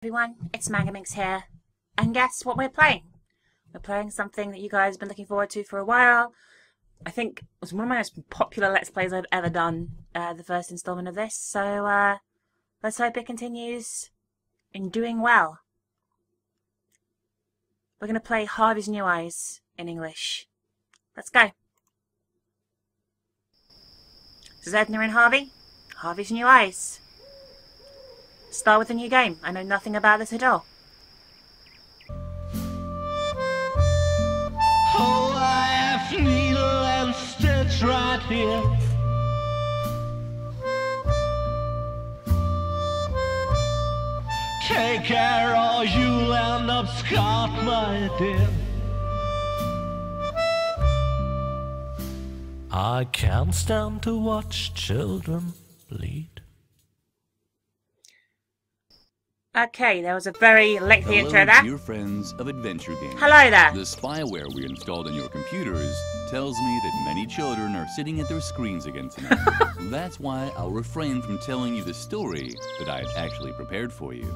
everyone, it's Mangaminx here. And guess what we're playing? We're playing something that you guys have been looking forward to for a while. I think it was one of my most popular Let's Plays I've ever done, uh, the first installment of this. So, uh, let's hope it continues in doing well. We're going to play Harvey's New Eyes in English. Let's go. This is Edna and Harvey. Harvey's New Eyes. Start with a new game. I know nothing about this at all. Oh, I have needle and stitch right here. Take care or you'll end up scarred, my dear. I can't stand to watch children bleed. Okay, there was a very lengthy Hello, intro there. dear friends of Adventure Games. Hello there. The spyware we installed on your computers tells me that many children are sitting at their screens again tonight. That's why I'll refrain from telling you the story that I had actually prepared for you.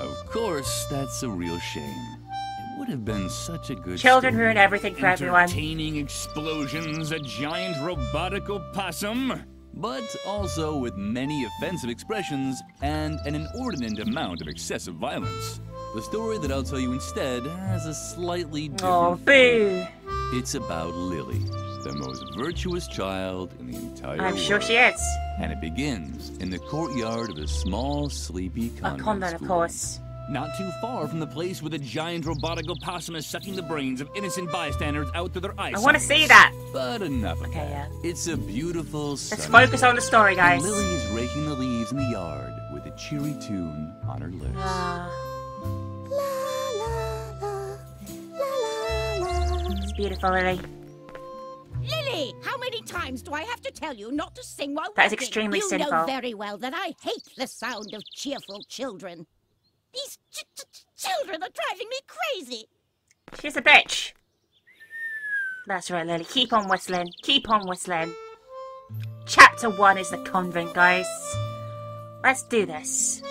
Of course, that's a real shame. It would have been such a good Children story. ruin everything for everyone. Entertaining explosions, a giant robotic opossum, but also with many offensive expressions and an inordinate amount of excessive violence. The story that I'll tell you instead has a slightly oh, different Oh, boo. It's about Lily, the most virtuous child in the entire I'm world. sure she is. And it begins in the courtyard of a small, sleepy convent. A convent convent, of course. Not too far from the place where the giant robotic opossum is sucking the brains of innocent bystanders out through their eyes. I want to see that. But enough of Okay, that. yeah. It's a beautiful Let's focus day, on the story, guys. And Lily is raking the leaves in the yard with a cheery tune on her lips. Ah, it's beautiful, Lily. Lily, how many times do I have to tell you not to sing while That is working? extremely you sinful. know very well that I hate the sound of cheerful children. These ch- ch- children are driving me crazy. She's a bitch. That's right, Lily. Keep on whistling. Keep on whistling. Chapter 1 is the convent, guys. Let's do this.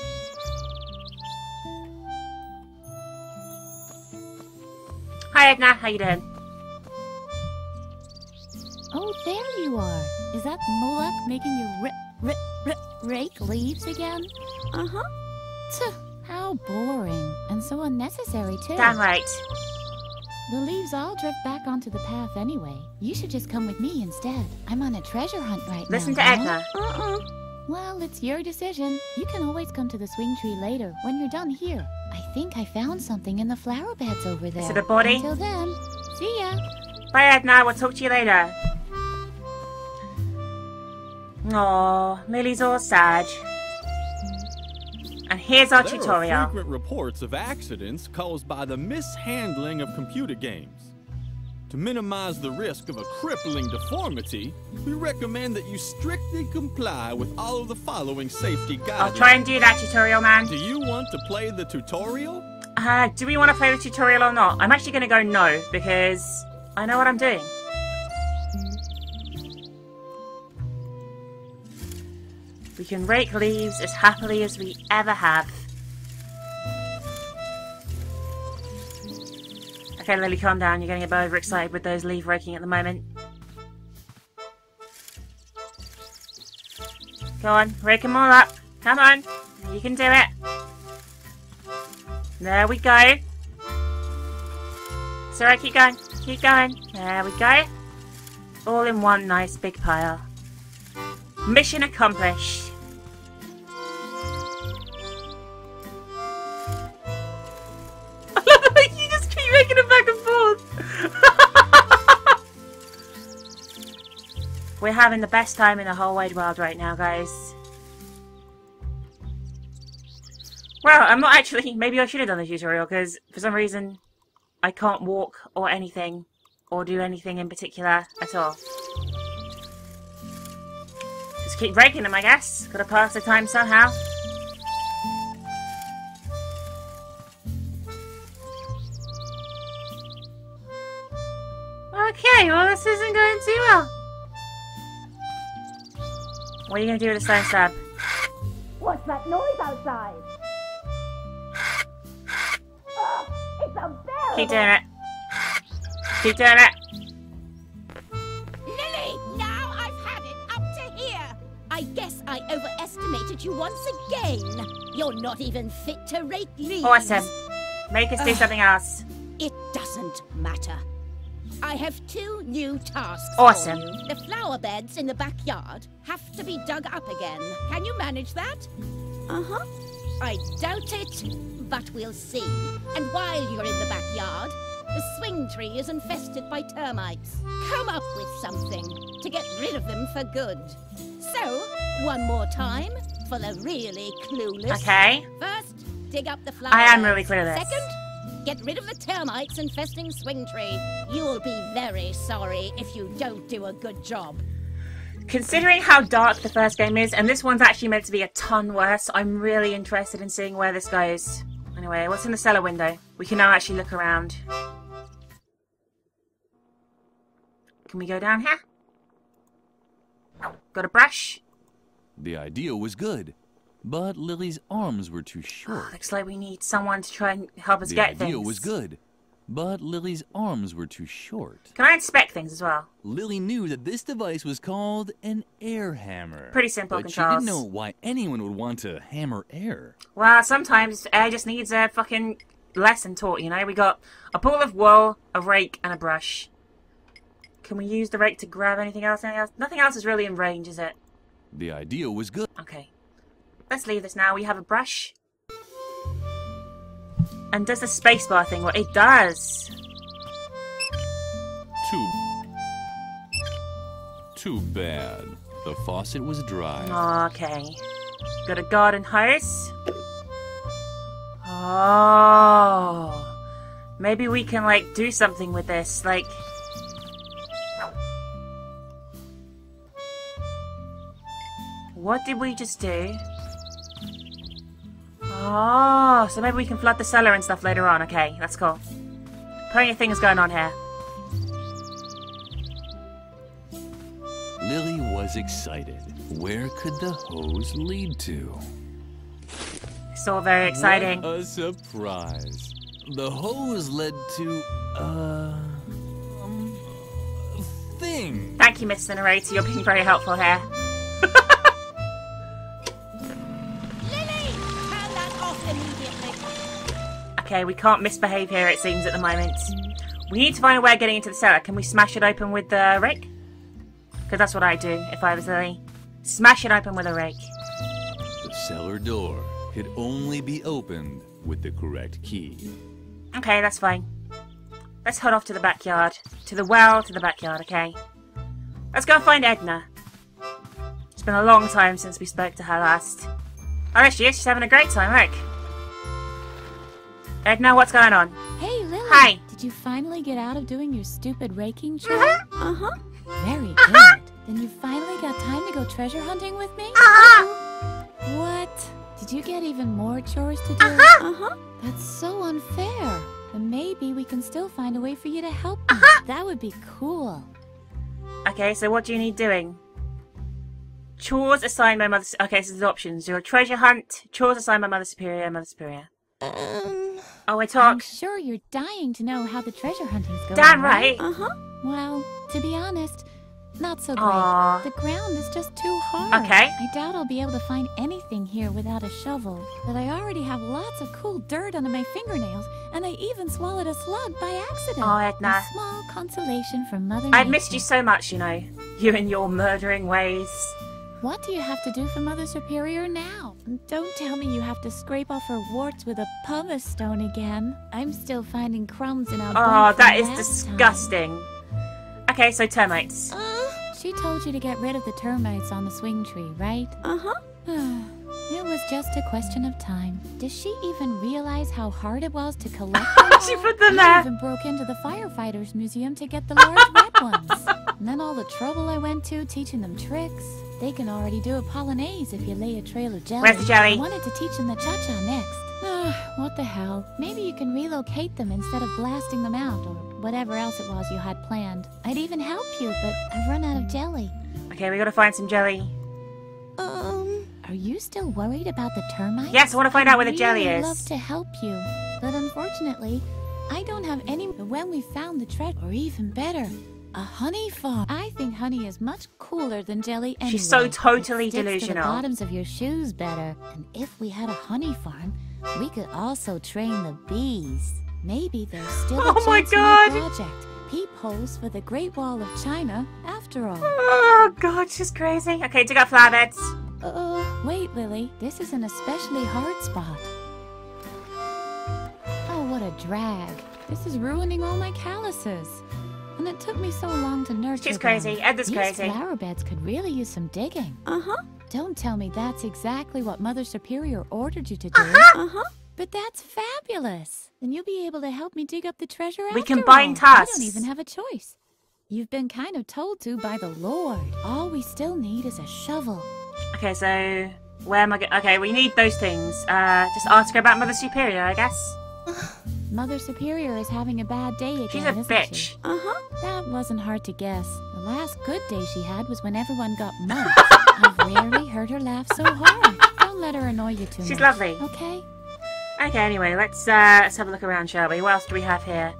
Hi, Edna. How you doing? Oh, there you are. Is that Moloch making you rip, rip, rip, rake leaves again? Uh huh. Tuh, how boring. And so unnecessary, too. Damn right. The leaves all drift back onto the path anyway. You should just come with me instead. I'm on a treasure hunt right Listen now. Listen to you know? Edna. Uh uh. Well, it's your decision. You can always come to the swing tree later when you're done here. I think I found something in the flower beds over there. it a body? Until then, see ya. Bye, Edna. We'll talk to you later. Aw, Lily's all sad. Here's our there tutorial. are frequent reports of accidents caused by the mishandling of computer games. To minimize the risk of a crippling deformity, we recommend that you strictly comply with all of the following safety guidelines. I'll try and do that tutorial, man. Do you want to play the tutorial? Uh, do we want to play the tutorial or not? I'm actually going to go no, because I know what I'm doing. We can rake leaves as happily as we ever have. Okay, Lily, calm down. You're getting a bit overexcited with those leaf raking at the moment. Go on, rake them all up. Come on. You can do it. There we go. It's alright, keep going. Keep going. There we go. All in one nice big pile. Mission accomplished. We're having the best time in the whole wide world right now, guys. Well, I'm not actually. Maybe I should have done the tutorial because for some reason I can't walk or anything or do anything in particular at all. Just keep breaking them, I guess. Gotta pass the time somehow. Okay, well, this isn't going too well. What are you gonna do to science lab? What's that noise outside? Oh, it's. Keep doing it. Keep doing it. Lily, now I've had it up to here. I guess I overestimated you once again. You're not even fit to rake oh, leaves. Awesome. Make us do something else. It doesn't matter. I have two new tasks. Awesome. For you. The flower beds in the backyard have to be dug up again. Can you manage that? Uh huh. I doubt it, but we'll see. And while you're in the backyard, the swing tree is infested by termites. Come up with something to get rid of them for good. So, one more time for the really clueless. Okay. First, dig up the flower. I am beds. really clueless. Second, get rid of the termites infesting swing tree. You'll be very sorry if you don't do a good job. Considering how dark the first game is, and this one's actually meant to be a ton worse, I'm really interested in seeing where this goes. Anyway, what's in the cellar window? We can now actually look around. Can we go down here? Got a brush? The idea was good, but Lily's arms were too Oh, short. looks like we need someone to try and help us The get idea was good, but Lily's arms were too short. Can I inspect things as well? Lily knew that this device was called an air hammer. Pretty simple but she didn't know why anyone would want to hammer air. Well, sometimes air just needs a fucking lesson taught, you know? We got a ball of wool, a rake, and a brush. Can we use the rake to grab anything else? Anything else? Nothing else is really in range, is it? The idea was good. Okay. Let's leave this now. We have a brush. And does the spacebar thing what it does? Too. Too bad. The faucet was dry. Okay. Got a garden hose. Oh. Maybe we can, like, do something with this. Like. What did we just do? Oh, so maybe we can flood the cellar and stuff later on. Okay, that's cool. Plenty of things going on here. Lily was excited. Where could the hose lead to? It's all very exciting. What a surprise. The hose led to uh, um, a thing. Thank you, Mr. Narrator. You're being very helpful here. Okay, we can't misbehave here, it seems, at the moment. We need to find a way of getting into the cellar. Can we smash it open with the rake? Because that's what I do if I was Lily. Smash it open with a rake. The cellar door could only be opened with the correct key. Okay, that's fine. Let's head off to the backyard. To the well, to the backyard, okay? Let's go and find Edna. It's been a long time since we spoke to her last. Oh, there she is. She's having a great time, look. Edna, what's going on? Hey, Lily. Hi. Did you finally get out of doing your stupid raking chore? Uh huh. Very good. Then you finally got time to go treasure hunting with me? Uh-huh. What? Did you get even more chores to do? Uh huh. That's so unfair. But maybe we can still find a way for you to help me. Uh-huh. That would be cool. Okay, so what do you need doing? Chores assigned by Mother... Okay, so there's options. Your treasure hunt, chores assigned by Mother Superior, Mother Superior. Um. Oh, I talk. I'm sure you're dying to know how the treasure hunting's going. Damn right. Uh huh. Well, to be honest, not so great. Aw. The ground is just too hard. Okay. I doubt I'll be able to find anything here without a shovel. But I already have lots of cool dirt under my fingernails, and I even swallowed a slug by accident. Oh, Edna. A small consolation from Mother I've missed you so much, you know. You and your murdering ways. What do you have to do for Mother Superior now? Don't tell me you have to scrape off her warts with a pumice stone again. I'm still finding crumbs in our Oh, that is that from is last time. disgusting. Okay, so termites. She told you to get rid of the termites on the swing tree, right? Uh huh. it was just a question of time. Does she even realize how hard it was to collect them? She put them I there. even broke into the firefighters museum to get the large red ones. And then all the trouble I went to teaching them tricks. They can already do a polonaise if you lay a trail of jelly. Where's the jelly? I wanted to teach them the cha-cha next. Ah, what the hell? Maybe you can relocate them instead of blasting them out, or whatever else it was you had planned. I'd even help you, but I've run out of jelly. Okay, we gotta find some jelly. Um. Are you still worried about the termites? Yes, I wanna find out where the jelly is. I'd really love to help you, but unfortunately, I don't have any. But when we found the treasure, or even better, a honey farm. I think honey is much cooler than jelly anyway. She's so totally sticks to the bottoms of your shoes better. And if we had a honey farm, we could also train the bees. Maybe there's still a Oh my chance in our God. project. Peepholes for the Great Wall of China, after all. Oh god, she's crazy. Okay, dig up flower beds. Uh, wait, Lily. This is an especially hard spot. Oh, what a drag. This is ruining all my calluses. And it took me so long to nurture She's them. crazy. Edna's These crazy. flower beds could really use some digging. Uh-huh. Don't tell me that's exactly what Mother Superior ordered you to do. Uh-huh. Uh-huh. But that's fabulous. Then you'll be able to help me dig up the treasure We after combine all. tasks. You don't even have a choice. You've been kind of told to by the Lord. All we still need is a shovel. Okay, so where am I go- Okay, we need those things. Uh, just ask her about Mother Superior, I guess. Mother Superior is having a bad day again, She's a isn't bitch. she? Uh-huh. That wasn't hard to guess. The last good day she had was when everyone got mumps. I've rarely heard her laugh so hard. Don't let her annoy you too much. She's lovely. Okay? Okay, anyway, let's uh, let's have a look around, shall we? What else do we have here?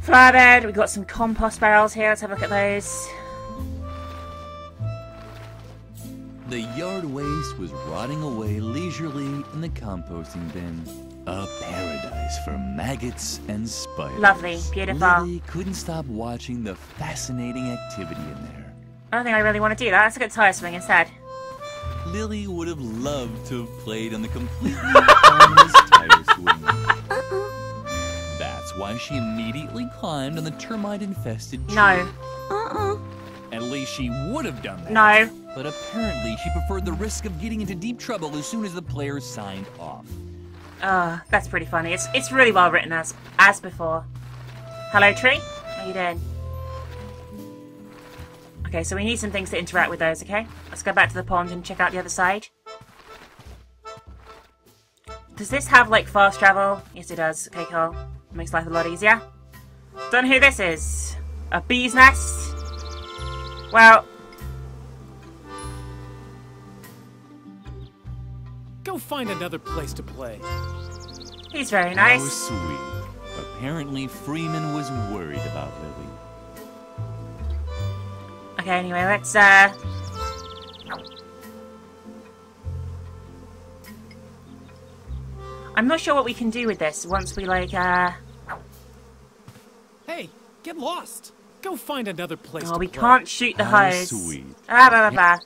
Flower bed. We've got some compost barrels here. Let's have a look at those. The yard waste was rotting away leisurely in the composting bin. A paradise for maggots and spiders. Lovely, beautiful. Lily couldn't stop watching the fascinating activity in there. I don't think I really want to do that. Let's look at tire swing instead. Lily would have loved to have played on the completely harmless tire swing. That's why she immediately climbed on the termite-infested tree. No, Uh-uh. At least she would have done that. no. But apparently she preferred the risk of getting into deep trouble as soon as the players signed off. Uh, that's pretty funny. It's it's really well written as as before. Hello, tree. How you doing? Okay, so we need some things to interact with those. Okay, let's go back to the pond and check out the other side. Does this have like fast travel? Yes, it does. Okay, cool. Makes life a lot easier. Don't know who this is. A bee's nest. Well, Go find another place to play. he's very How nice. sweet. Apparently Freeman was worried about Lily. Okay, anyway, let's uh I'm not sure what we can do with this once we like uh Hey, get lost. Go find another place oh to we play. can't shoot the How hose. sweet. Ah blah blah blah.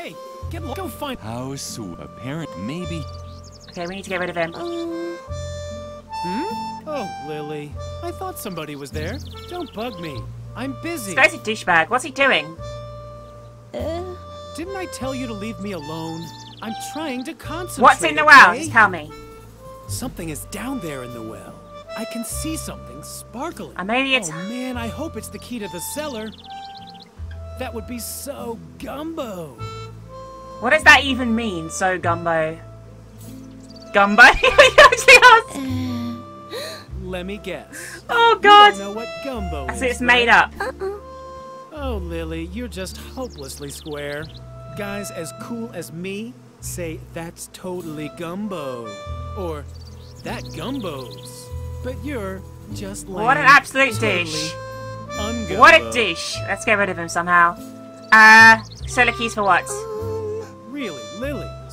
Hey, get lo- Go find. How sweet. Apparent maybe Okay, we need to get rid of him. Hmm? Oh, Lily. I thought somebody was there. Don't bug me. I'm busy. This guy's a douchebag. What's he doing? Uh, Didn't I tell you to leave me alone? I'm trying to concentrate. What's in the well? okay? Just tell me. Something is down there in the well. I can see something sparkling. Uh, maybe it's- Oh man, I hope it's the key to the cellar. That would be so gumbo. What does that even mean, so gumbo? Gumbo? Asked. Let me guess. oh You god! don't know what gumbo So is. it's made up. Oh, Lily, you're just hopelessly square. Guys as cool as me say that's totally gumbo. Or that gumbos. But you're just like What an absolute dish. Ungumbo. What a dish. Let's get rid of him somehow. Uh, solar keys for what?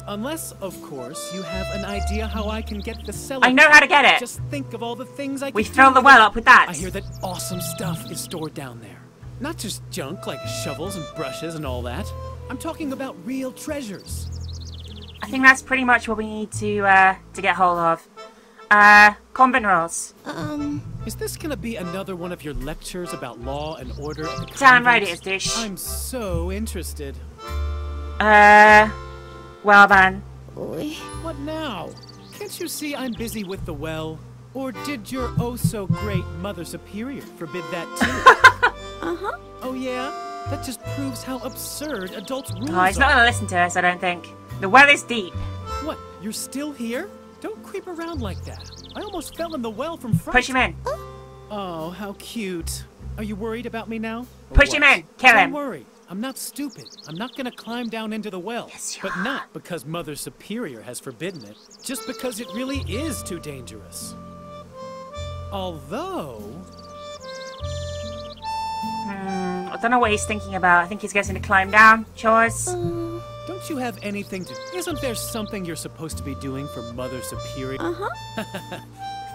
Really, Lily? Unless, of course, you have an idea how I can get the cellar. I know how to get it. Just think of all the things I We could fill the well up with that. I hear that awesome stuff is stored down there. Not just junk like shovels and brushes and all that. I'm talking about real treasures. I think that's pretty much what we need to uh to get hold of. Uh, convent rolls. um, Is this gonna be another one of your lectures about law and order at Damn right it convent? is, Dish. I'm so interested. Uh, well then. What now? Can't you see I'm busy with the well? Or did your oh so great Mother Superior forbid that too? uh-huh. oh yeah? That just proves how absurd adults' rules Oh, he's not gonna listen to us, I don't think. The well is deep. What? You're still here? Don't creep around like that. I almost fell in the well from fright. Push him in. Oh, how cute. Are you worried about me now? Or Push him in. Kill Don't him. worry. I'm not stupid. I'm not gonna climb down into the well. Yes, you but are. not because Mother Superior has forbidden it, just because it really is too dangerous. Although, Hmm, I don't know what he's thinking about. I think he's getting to climb down. Chores. don't you have anything to. Isn't there something you're supposed to be doing for Mother Superior? Uh-huh.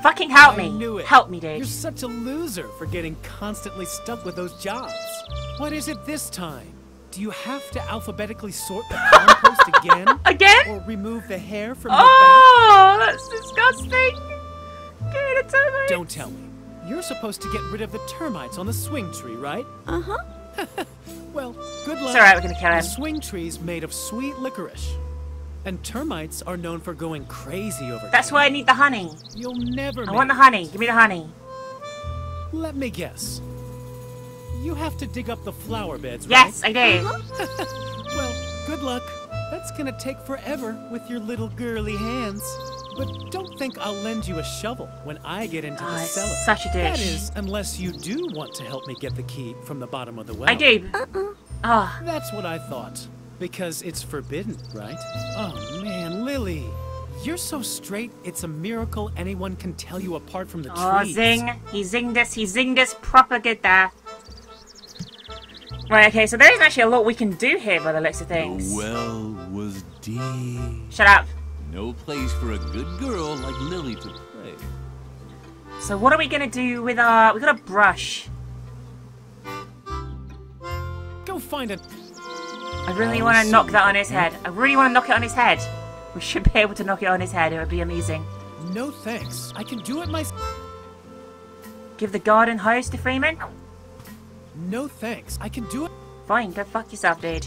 Fucking help I me. knew it. Help me, dude. You're such a loser for getting constantly stuck with those jobs. What is it this time? Do you have to alphabetically sort the compost again? Again? Or remove the hair from your back? Oh, that's disgusting. Me the termite. Don't tell me. You're supposed to get rid of the termites on the swing tree, right? Uh huh. well, good luck. It's alright, we're gonna kill The him. swing tree's made of sweet licorice. And termites are known for going crazy over That's time. why I need the honey. You'll never I want the honey. Give me the honey. Let me guess. You have to dig up the flower beds, Yes, right? I do. Well, good luck. That's gonna take forever with your little girly hands. But don't think I'll lend you a shovel when I get into Oh, the ah, cellar. such a dish. is, unless you do want to help me get the key from the bottom of the well. I do. Oh, That's what I thought. Because it's forbidden, right? Oh man, Lily. You're so straight, it's a miracle anyone can tell you apart from the oh, trees. zing. He zinged us. He zinged us proper good there. Right, okay, so there isn't actually a lot we can do here by the looks of things. The well was deep. Shut up. No place for a good girl like Lily to play. So what are we gonna do with our... we got a brush. Go find it. I really want to knock that on his head. I really want to knock it on his head. We should be able to knock it on his head. It would be amazing. No thanks. I can do it myself. Give the garden hose to Freeman? No thanks. I can do it. Fine, go fuck yourself, dude.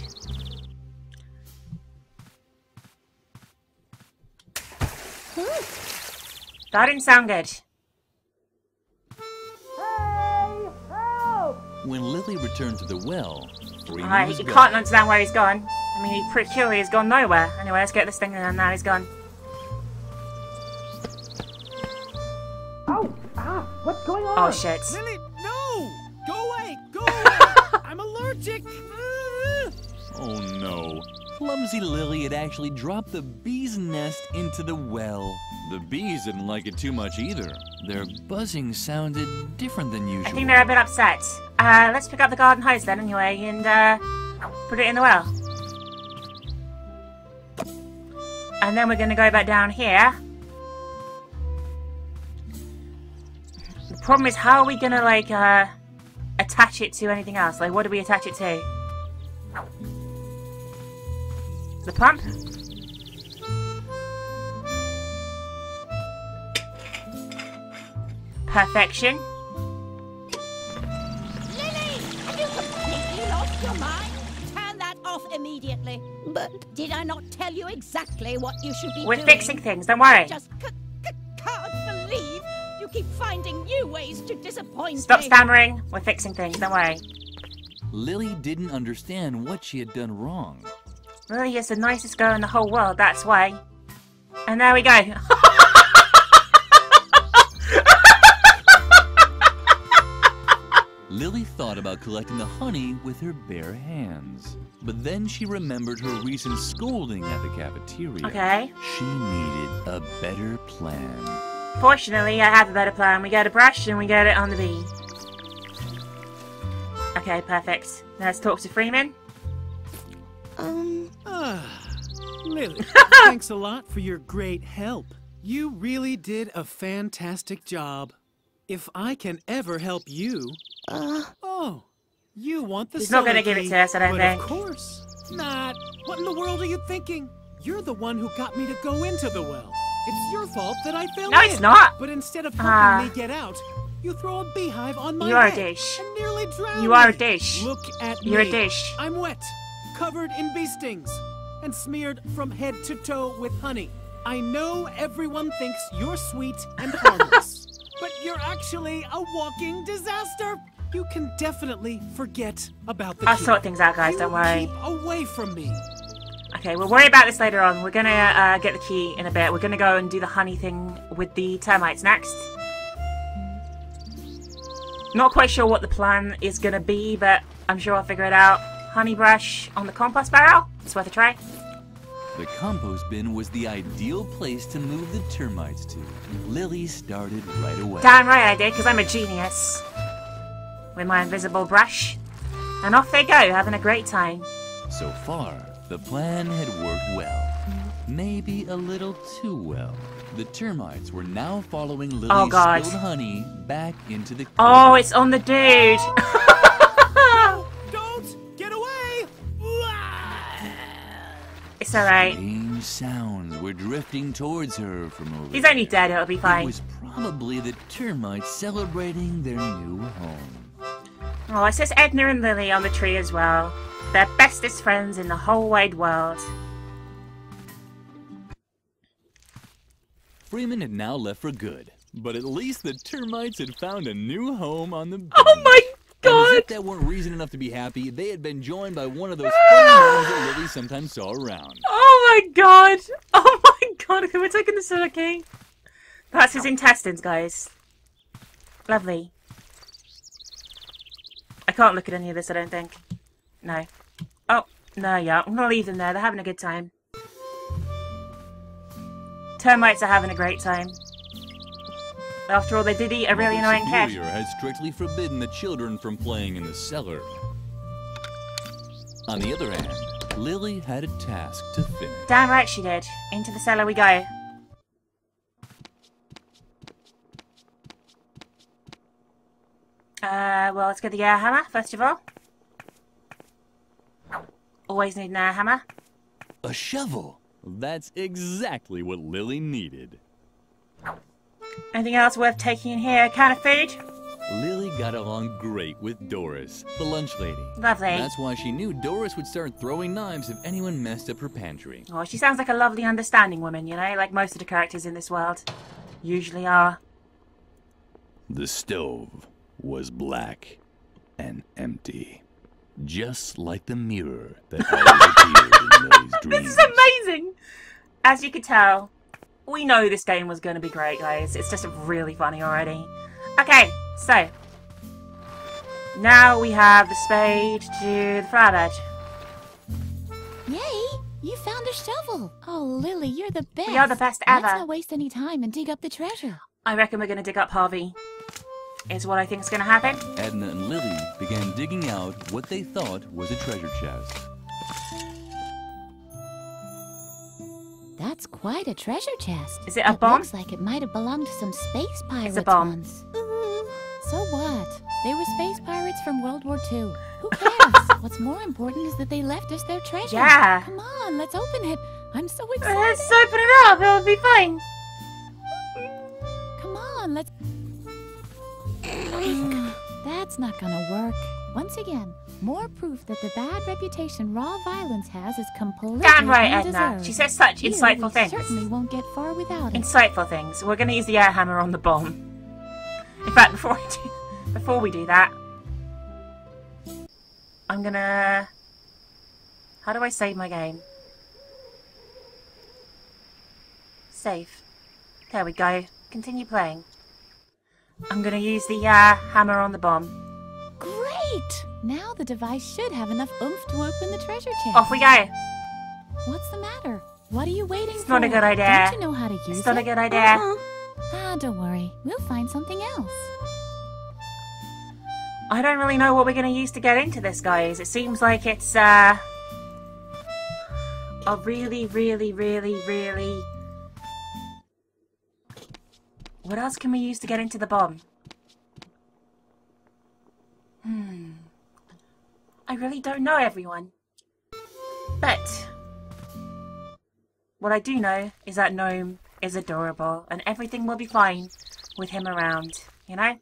That didn't sound good. When Lily returned to the well, Freeman I was you gone. can't understand where he's gone. I mean, he pretty clearly has gone nowhere. Anyway, let's get this thing and now he's gone. Oh, ah, what's going on? Oh shit. Lily, I'm allergic! Ah! Oh no. Clumsy Lily had actually dropped the bee's nest into the well. The bees didn't like it too much either. Their buzzing sounded different than usual. I think they're a bit upset. Uh, let's pick up the garden hose then anyway and uh, put it in the well. And then we're gonna go back down here. The problem is how are we gonna like uh, attach it to anything else? Like what do we attach it to? The pump? Perfection. Lily! Have you completely lost your mind? Turn that off immediately. But did I not tell you exactly what you should be doing? We're fixing things, don't worry. Just keep finding new ways to disappoint Stop me. stammering. We're fixing things, don't worry. Lily didn't understand what she had done wrong. Lily is the nicest girl in the whole world, that's why. And there we go. Lily thought about collecting the honey with her bare hands. But then she remembered her recent scolding at the cafeteria. okay. She needed a better plan. Fortunately, I have a better plan. We get a brush and we get it on the bee. Okay, perfect. Now let's talk to Freeman. Ah, Lily, thanks a lot for your great help. You really did a fantastic job. If I can ever help you. oh, you want the He's not gonna give it key, to us, I don't think. Of course not. What in the world are you thinking? You're the one who got me to go into the well. It's your fault that I fell No, in. it's not. But instead of helping Ah. me get out, you throw a beehive on my You are a head dish. and nearly drown You are a me. dish. Look at You're a me. dish. I'm wet, covered in bee stings, and smeared from head to toe with honey. I know everyone thinks you're sweet and harmless, but you're actually a walking disaster. You can definitely forget about the I'll sort things out, guys, You don't worry. Keep away from me. Okay, we'll worry about this later on. We're gonna uh, get the key in a bit. We're gonna go and do the honey thing with the termites next. Not quite sure what the plan is gonna be, but I'm sure I'll figure it out. honey brush on the compost barrel. It's worth a try. The compost bin was the ideal place to move the termites to. Lily started right away. Damn right I did, because I'm a genius. With my invisible brush. And off they go, having a great time. So far, the plan had worked well. Maybe a little too well. The termites were now following oh, Lily's Oh, God. spilled honey back into the Oh, it's on the dude. Don't get away! it's alright. Strange sounds were drifting towards her from over He's only there. dead, it'll be fine. It was probably the termites celebrating their new home. Oh, it says Edna and Lily on the tree as well. They're bestest friends in the whole wide world. Freeman had now left for good, but at least the termites had found a new home on the oh beach. Oh my And as god! if that weren't reason enough to be happy, they had been joined by one of those ah! funny homes that Lily sometimes saw around. Oh my god! Oh my god, we're taking the Soda King. That's his intestines, guys. Lovely. I can't look at any of this, I don't think. No. No, yeah. I'm gonna leave them there. They're having a good time. Termites are having a great time. After all, they did eat a really Mother annoying cat. Superior had strictly forbidden the children from playing in the cellar. On the other hand, Lily had a task to finish. Damn right she did. Into the cellar we go. Uh, well, let's get the air hammer, first of all. Always need an air hammer. A shovel! That's exactly what Lily needed. Anything else worth taking in here? Kind of food? Lily got along great with Doris, the lunch lady. Lovely. That's why she knew Doris would start throwing knives if anyone messed up her pantry. Oh, she sounds like a lovely, understanding woman, you know, like most of the characters in this world usually are. The stove was black and empty, just like the mirror that always appeared in Lily's dreams. This is amazing! As you could tell, we know this game was going to be great, guys. It's just really funny already. Okay, so. Now we have the spade to the flower bed. Yay! You found a shovel! Oh, Lily, you're the best. We are the best ever! Let's not waste any time and dig up the treasure. I reckon we're going to dig up Harvey. Is what I think is going to happen. Edna and Lily began digging out what they thought was a treasure chest. That's quite a treasure chest. Is it a it bomb? looks like it might have belonged to some space pirates bomb. once. So what? They were space pirates from World War II. Who cares? What's more important is that they left us their treasure. Yeah. Come on, let's open it. I'm so excited. Let's open it up. It'll be fine. Come on, let's. That's not gonna work. Once again, more proof that the bad reputation raw violence has is completely Damn right, Edna. undeserved. She says such Here, insightful things. certainly won't get far without it. Insightful things. We're going to use the air hammer on the bomb. In fact, before we do, before we do that, I'm gonna. How do I save my game? Save. There we go. Continue playing. I'm gonna use the uh, hammer on the bomb. Great! Now the device should have enough oomph to open the treasure chest. Off we go. What's the matter? What are you waiting It's for? not a good idea. Don't you know how to use It's not a good idea. Ah, don't worry. We'll find something else. I don't really know what we're going to use to get into this, guys. It seems like it's uh, a really, really, really, really. What else can we use to get into the bomb? Hmm. I really don't know, everyone. But what I do know is that Gnome is adorable, and everything will be fine with him around. You know.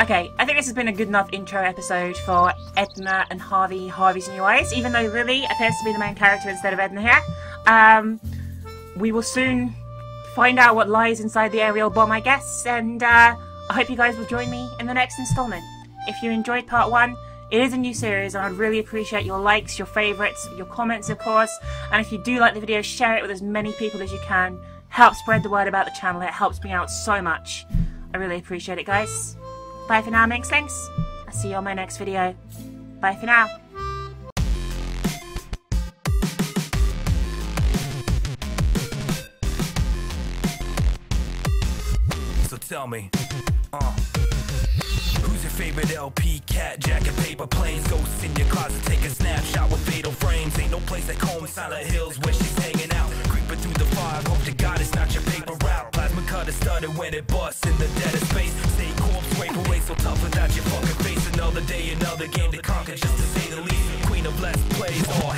Okay, I think this has been a good enough intro episode for Edna and Harvey, Harvey's New Eyes, even though Lily appears to be the main character instead of Edna here. Um, we will soon find out what lies inside the aerial bomb, I guess, and uh, I hope you guys will join me in the next installment. If you enjoyed part one, it is a new series, and I'd really appreciate your likes, your favourites, your comments, of course. And if you do like the video, share it with as many people as you can. Help spread the word about the channel, it helps me out so much. I really appreciate it, guys. Bye for now, Minxlings. I'll see you on my next video. Bye for now. Tell me, uh, who's your favorite LP? Cat, jacket, paper planes, ghosts in your closet, take a snapshot with fatal frames. Ain't no place like home, Silent Hills, where she's hanging out. Creeping through the fog, hope to God it's not your paper route. Plasma cutter started when it busts in the dead of space. Stay corpse, rape away so tough without your fucking face. Another day, another game to conquer, just to say the least. Queen of Let's Plays, all